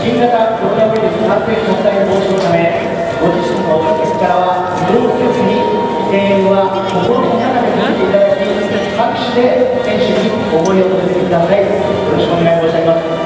新型コロナウイルス感染拡大防止のためご自身の自らは医療施設に声援は心の中で聞いていただき拍手で選手に思いを届けてください。よろしくお願い申し上げます。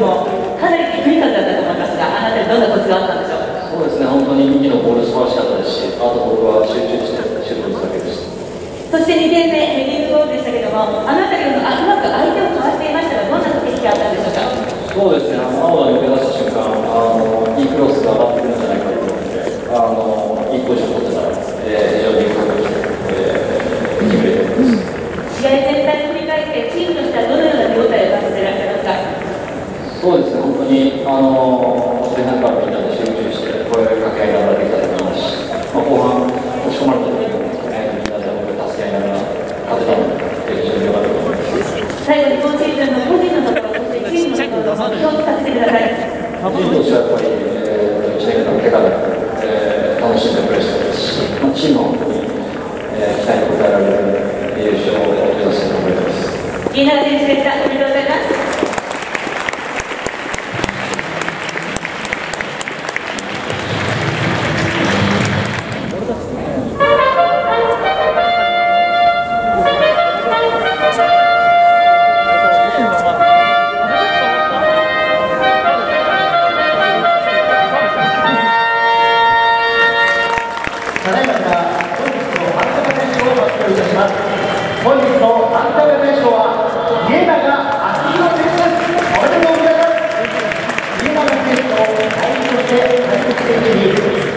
もかなり低い風だったと思いますがあなたにどんなコツがあったんでしょう？そうですね本当に2期のボール素晴らしかったですしあと僕は集中してシュート打つだけでしたそして2点目ヘディングボールでしたけどもあなたよりもうまく相手をかわしていましたがどんな時があったんでしょうか？そうですね青が抜け出した瞬間 the residents. Much more.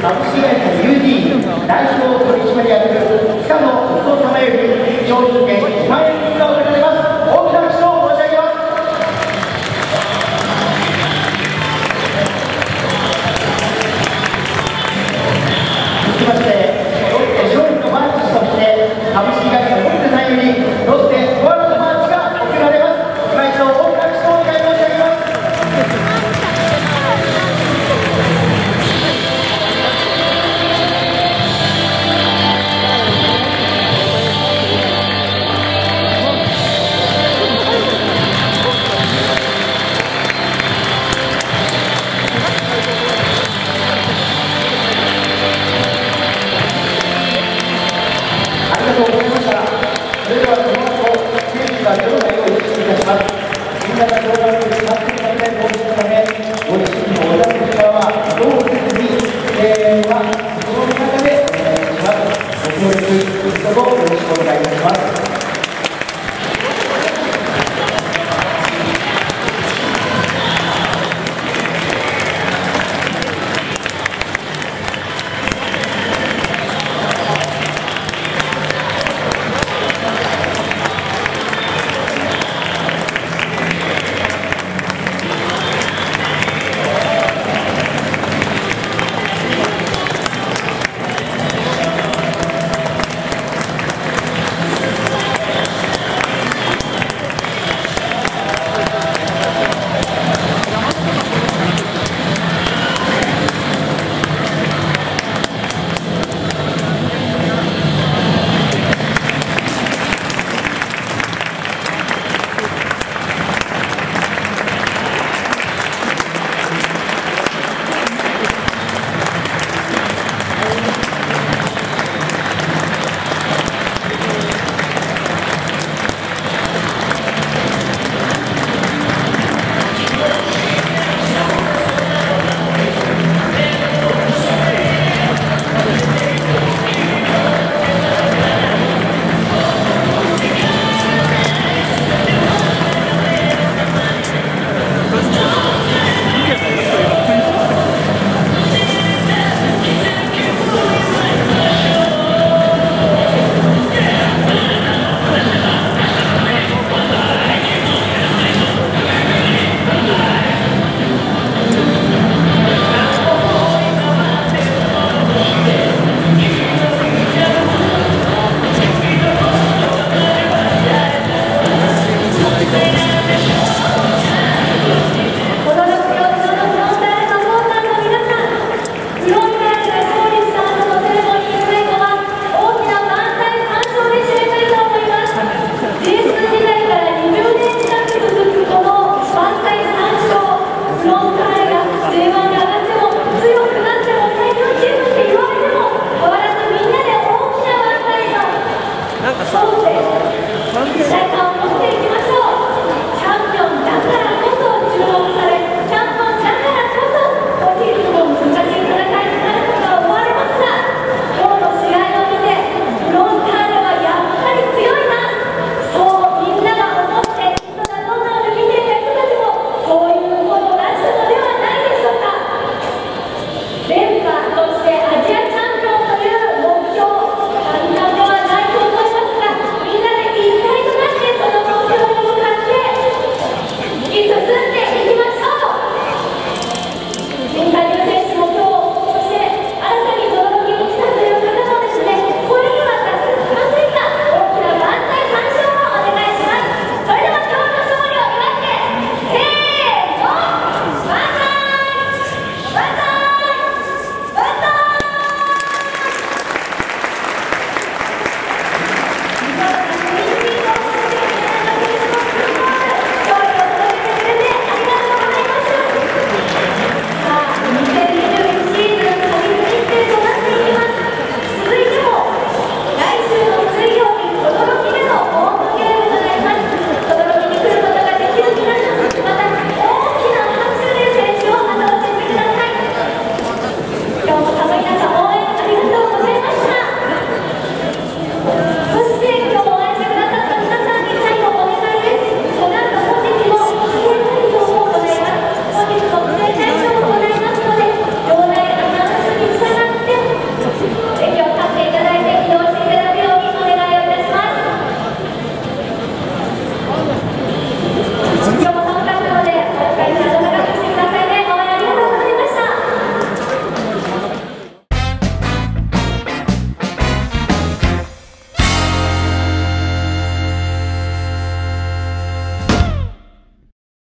Tá no silêncio.